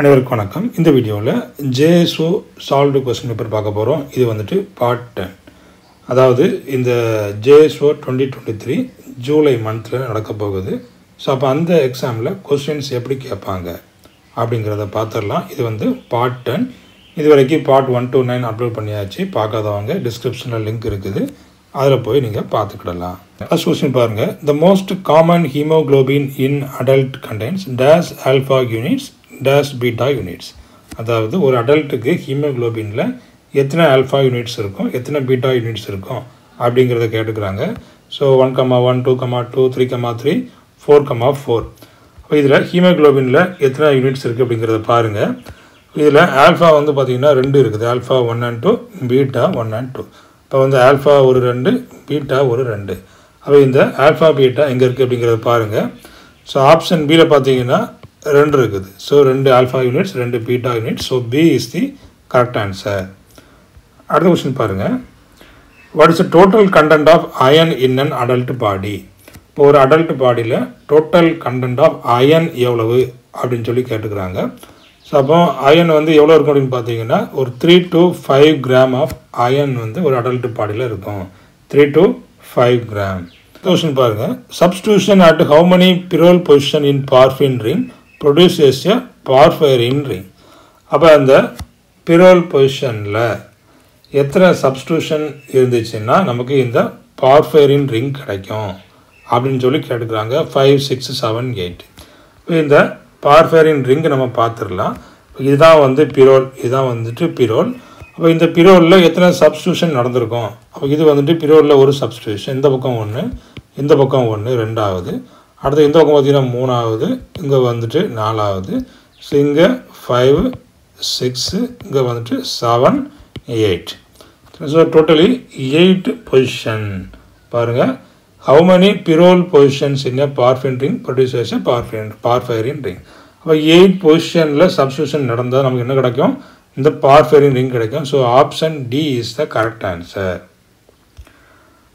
அனைவருக்கும் வணக்கம். இந்த வீடியோவில் ஜேஎஸ்ஓ சால்வ்டு கொஸ்டின் பேப்பர் பார்க்க போகிறோம் இது வந்துட்டு பார்ட் டென் அதாவது இந்த JSO twenty twenty three July மந்தில் நடக்க போகுது. ஸோ அப்போ அந்த எக்ஸாமில் கொஸ்டின்ஸ் எப்படி கேட்பாங்க அப்படிங்கிறத பார்த்துடலாம் இது வந்து பார்ட் டென் இது வரைக்கும் part one two nine upload பண்ணியாச்சு. பார்க்காதவங்க டிஸ்கிரிப்ஷனில் லிங்க் இருக்குது. அதில் போய் நீங்கள் பார்த்துக்கிடலாம். ஃபஸ்ட் கொஸ்டின் பாருங்கள் the most common haemoglobin in adult contains dash alpha units dash beta units. அதாவது ஒரு அடல்ட்டுக்கு ஹீமோக்ளோபினில் எத்தனை ஆல்ஃபா யூனிட்ஸ் இருக்கும் எத்தனை பீட்டா யூனிட்ஸ் இருக்கும் அப்படிங்கிறத கேட்டுக்கிறாங்க. So one comma one two comma two three comma three four comma four அப்போ இதில் ஹீமோக்ளோபினில் எத்தனை யூனிட்ஸ் இருக்குது அப்படிங்கிறத பாருங்கள் இதில் ஆல்ஃபா வந்து பார்த்திங்கன்னா ரெண்டு இருக்குது. Alpha one and two beta one and two இப்போ வந்து ஆல்ஃபா ஒரு ரெண்டு பீட்டா ஒரு ரெண்டு. அப்போ இந்த ஆல்ஃபா பீட்டா எங்கே இருக்குது அப்படிங்கிறத பாருங்கள் ஸோ ஆப்ஷன் பியில் பார்த்தீங்கன்னா ரெண்டு இருக்குது. ஸோ ரெண்டு ஆல்ஃபா யூனிட்ஸ் ரெண்டு beta units so B is the correct answer அடுத்த கொஸ்டின் பாருங்கள் what is the total content of iron in an adult body இப்போ ஒரு அடல்ட் பாடியில் டோட்டல் கண்டென்ட் ஆஃப் அயன் எவ்வளவு அப்படின்னு சொல்லி கேட்டுக்கிறாங்க. ஸோ அப்போ அயன் வந்து எவ்வளோ இருக்கும் அப்படின்னு பார்த்தீங்கன்னா ஒரு three to five gram of iron வந்து ஒரு அடல்ட் பாடியில் இருக்கும். Three to five gram question பாருங்கள் substitution at how many pyrrole position in porphin ring produces a porphyrin ring அப்போ அந்த பிரோல் பொசிஷனில் எத்தனை சப்ஸ்டியூஷன் இருந்துச்சுன்னா நமக்கு இந்த பார்ஃபைரின் ரிங் கிடைக்கும். அப்படின்னு சொல்லி கேட்டுக்கிறாங்க. ஃபைவ் சிக்ஸ் செவன் எயிட் இந்த பார்ஃபேரின் ரிங் நம்ம பார்த்துடலாம். இதுதான் வந்து பிரோல் இதுதான் வந்துட்டு பிரோல் அப்போ இந்த பிரோலில் எத்தனை சப்ஸ்டியூஷன் நடந்திருக்கும்? அப்போ இது வந்துட்டு பிரோலில் ஒரு சப்ஸ்டியூஷன் இந்த பக்கம் ஒன்று இந்த பக்கம் ஒன்று ரெண்டாவது. அடுத்து இந்த பக்கம் பார்த்தீங்கன்னா மூணாவது இங்கே வந்துட்டு நாலாவது ஸோ இங்கே ஃபைவ் சிக்ஸு இங்கே வந்துட்டு seven eight so totally eight position பாருங்கள் how many pyrrole positions in a ring ring produces a parfin பார்ஃபைரின் ring அப்போ எயிட் பொசிஷனில் சப்ஸ்டியூஷன் நடந்தால் நமக்கு என்ன கிடைக்கும்? இந்த பார்ஃபைரின் ரிங் கிடைக்கும். So option D is the correct answer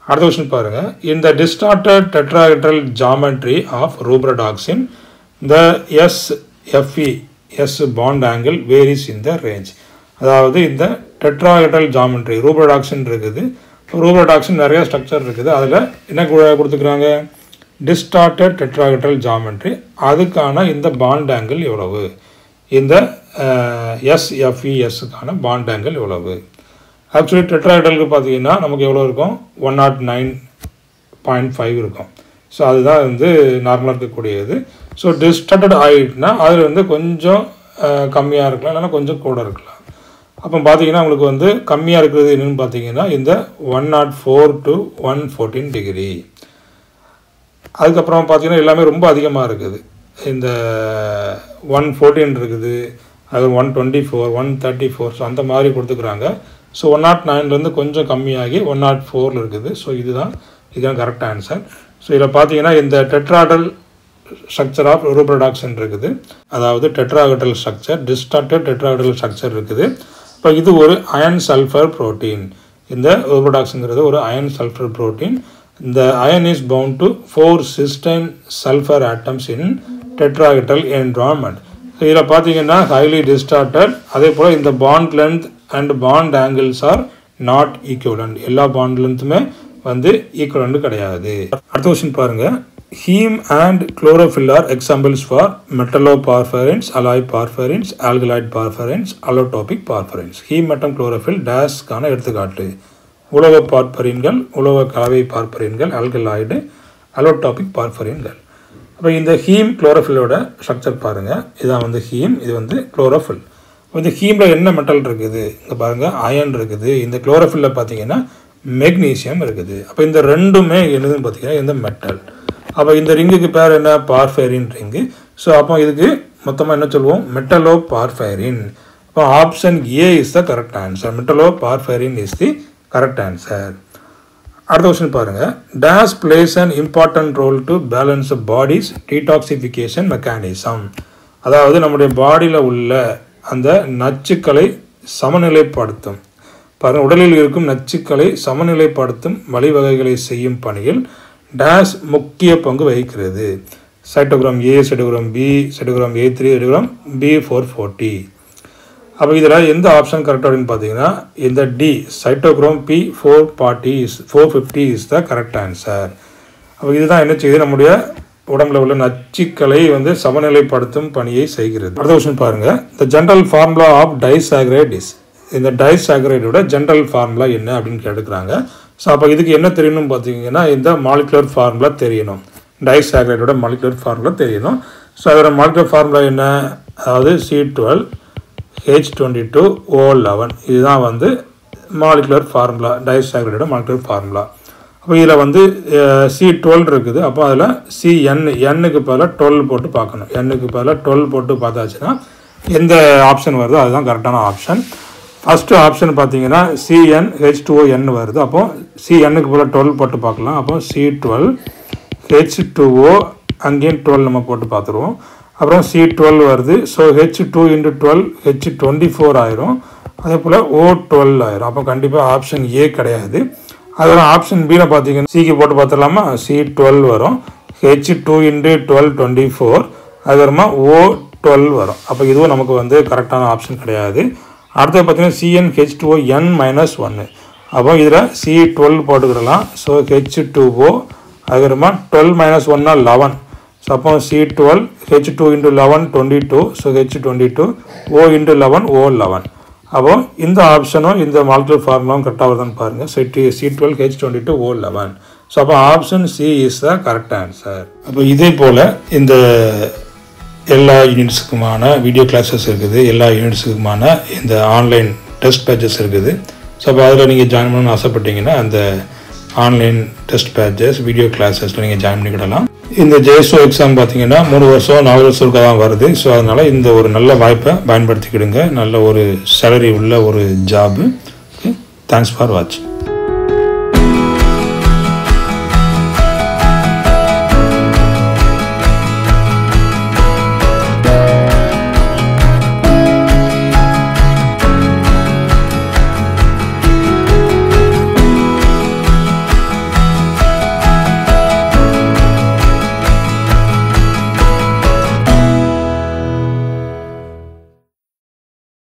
அடுத்த கொஸ்டின் பாருங்கள் இந்த distorted tetrahedral geometry of rubredoxin the S F E S bond angle varies in the range அதாவது இந்த டெட்ராஹெட்ரல் ஜாமெட்ரி ரூப்ரடாக்சின் இருக்குது. ரூப்ரடாக்சின் நிறைய ஸ்ட்ரக்சர் இருக்குது. அதில் என்ன கொடுத்துக்கிறாங்க டிஸ்டார்டட் டெட்ராஹெட்ரல் ஜாமெட்ரி அதுக்கான இந்த பாண்ட் ஆங்கிள் எவ்வளவு? இந்த எஸ்எஃப்இஎஸ்க்கான பாண்ட் ஆங்கிள் எவ்வளவு? ஆக்சுவலி டெட்ராஹெட்ரலுக்கு பார்த்தீங்கன்னா நமக்கு எவ்வளோ இருக்கும்? One nought nine point five இருக்கும். ஸோ அதுதான் வந்து நார்மலாக இருக்கக்கூடியது. ஸோ டிஸ்டர்டட் ஆகிட்டுனா அதில் வந்து கொஞ்சம் கம்மியாக இருக்கலாம் இல்லைன்னா கொஞ்சம் கூட இருக்கலாம். அப்போ பார்த்தீங்கன்னா உங்களுக்கு வந்து கம்மியாக இருக்கிறது என்னென்னு பார்த்தீங்கன்னா இந்த one nought four to one fourteen degree அதுக்கப்புறம் பார்த்தீங்கன்னா எல்லாமே ரொம்ப அதிகமாக இருக்குது. இந்த ஒன் ஃபோர்டீன் இருக்குது அது one twenty four one thirty four so அந்த மாதிரி கொடுத்துக்குறாங்க. ஸோ ஒன் நாட் நைன்லேருந்து கொஞ்சம் கம்மியாகி ஒன் நாட் ஃபோரில் இருக்குது. ஸோ இதுதான் இதுதான் கரெக்ட் ஆன்சர் ஸோ இதில் பார்த்தீங்கன்னா இந்த டெட்ராடல் ஸ்ட்ரக்சர் ஆஃப் ரூப்ரடாக்ஷன் இருக்குது. அதாவது tetragonal structure distorted tetragonal structure இருக்குது. இப்போ இது ஒரு அயன் சல்ஃபர் புரோட்டீன் இந்த ரூபடாக்ஸுங்கிறது ஒரு அயன் சல்ஃபர் புரோட்டீன் இந்த iron is bound to four cysteine sulphur atoms in tetrahedral environment இதில் பார்த்தீங்கன்னா ஹைலி டிஸ்டார்டட் அதே போல் இந்த bond length and bond angles are not equivalent எல்லா பாண்ட் லென்த்துமே வந்து ஈக்குவலண்ட் கிடையாது. அடுத்த கொஸ்டின் பாருங்கள் haem and chlorophyll are examples for metalloporphyrins alloy porphyrins alkaloid porphyrins allotropic porphyrins haem மற்றும் குளோரோஃபில் டேஸ்க்கான எடுத்துக்காட்டு. உலக பார்ப்பரின்கள் உலக கலவை பார்ப்பரின்கள் ஆல்கலாய்டு அலோடாபிக் பார்ஃபரின்கள் அப்போ இந்த ஹீம் குளோரோஃபிலோட ஸ்ட்ரக்சர் பாருங்கள் இதான் வந்து ஹீம் இது வந்து குளோரோஃபில் இந்த ஹீமில் என்ன மெட்டல் இருக்குது? இங்கே பாருங்கள் அயன் இருக்குது. இந்த குளோரோஃபில்லில் பார்த்தீங்கன்னா மெக்னீசியம் இருக்குது. அப்போ இந்த ரெண்டுமே என்னதுன்னு பார்த்தீங்கன்னா இந்த மெட்டல் அப்போ இந்த ரிங்குக்கு பேர் என்ன? பார்ஃபைரின் ரிங்கு. ஸோ அப்போ இதுக்கு மொத்தமாக என்ன சொல்லுவோம் மெட்டலோ பார்ஃபைரின் அப்போ option A is the correct answer metalloporphyrin is the correct answer அடுத்த கொஸ்டின் பாருங்கள் dash plays and important role to balance body's detoxification mechanism அதாவது நம்முடைய பாடியில் உள்ள அந்த நச்சுக்களை சமநிலைப்படுத்தும். பாருங்கள் உடலில் இருக்கும் நச்சுக்களை சமநிலைப்படுத்தும் வழிவகைகளை செய்யும் பணியில் டேஸ் முக்கிய பங்கு வகிக்கிறது. Cytochrome A cytochrome B cytochrome A three cytochrome B four forty அப்போ இதில் எந்த ஆப்ஷன் கரெக்ட் அப்படின்னு பார்த்தீங்கன்னா இந்த D cytochrome B four forty is four fifty is the correct answer அப்போ இதுதான் என்ன செய்யுது? நம்முடைய உடம்புல உள்ள நச்சுக்களை வந்து சமநிலைப்படுத்தும் பணியை செய்கிறது. அடுத்த கொஸ்டின் பாருங்கள் the general formula of disaccharide is இந்த டைசாக்ரைடோட ஜென்ரல் ஃபார்முலா என்ன அப்படின்னு கேட்டுக்கிறாங்க. ஸோ அப்போ இதுக்கு என்ன தெரியணும்னு பார்த்தீங்கன்னா இந்த மாலிகுலர் ஃபார்முலா தெரியணும். டைசாக்ரைடோட மாலிகுலர் ஃபார்முலா தெரியணும். ஸோ அதோட மாலிகுலர் ஃபார்முலா என்ன? அதாவது C twelve H twenty two O eleven இதுதான் வந்து மாலிகுலர் ஃபார்முலா டைசாக்ரைடோட மாலிகுலர் ஃபார்முலா அப்போ இதில் வந்து சி டுவெல் இருக்குது. அப்போ அதில் சி என் எண்ணுக்கு பதிலாக டுவெல் போட்டு பார்க்கணும். எண்ணுக்கு பதிலாக டுவெல் போட்டு பார்த்தாச்சுன்னா எந்த ஆப்ஷன் வருதோ அதுதான் கரெக்டான ஆப்ஷன் ஃபஸ்ட்டு ஆப்ஷன் பார்த்தீங்கன்னா C N H two N வருது. அப்போ சிஎன்னுக்கு பதிலாக டுவெல் போட்டு பார்க்கலாம். அப்போ C twelve H two O அங்கேயும் டுவெல் நம்ம போட்டு பார்த்துருவோம். அப்புறம் சி டுவெல் வருது. So H two into twelve H twenty four ஆயிரும். அதே போல் ஓ டுவெல் ஆயிரும். அப்போ கண்டிப்பாக ஆப்ஷன் ஏ கிடையாது. அதெல்லாம் ஆப்ஷன் பியில் பார்த்தீங்கன்னா சிக்கு போட்டு பார்த்துடலாமா சி டுவெல் வரும். H two into twelve twenty four அதுக்கப்புறமா ஓ டுவெல் வரும். அப்போ இதுவும் நமக்கு வந்து கரெக்டான ஆப்ஷன் கிடையாது. அடுத்தது பார்த்தீங்கன்னா C N H two N minus ஒன்று அப்போ இதில் சி டுவெல் போட்டுக்கிடலாம். ஸோ ஹெச் டூ ஓ அதுக்கப்புறமா டுவெல் மைனஸ் ஒன்னா லெவன் ஸோ அப்போ C twelve H two into eleven twenty two so H twenty two O into eleven O eleven அப்போ இந்த ஆப்ஷனும் இந்த மாலிகுலர் ஃபார்முலாவும் கரெக்டாக வருதுன்னு பாருங்கள் so D C twelve H twenty two O eleven so அப்போ option C is the correct answer அப்போ இதே போல் இந்த எல்லா யூனிட்ஸுக்குமான வீடியோ கிளாஸஸ் இருக்குது. எல்லா யூனிட்ஸுக்குமான இந்த ஆன்லைன் டெஸ்ட் பேச்சஸ் இருக்குது. ஸோ அப்போ அதில் நீங்கள் ஜாயின் பண்ணணும்னு ஆசைப்பட்டீங்கன்னா அந்த ஆன்லைன் டெஸ்ட் பேட்சஸ் வீடியோ கிளாஸஸில் நீங்கள் ஜாயின் பண்ணிக்கிடலாம். இந்த ஜேஎஸ்ஓ எக்ஸாம் பார்த்தீங்கன்னா மூணு வருஷம் நாலு வருஷத்துக்கு தான் வருது. ஸோ அதனால் இந்த ஒரு நல்ல வாய்ப்பை பயன்படுத்திக்கிடுங்க. நல்ல ஒரு சேலரி உள்ள ஒரு ஜாபு தேங்க்ஸ் ஃபார் வாட்சிங்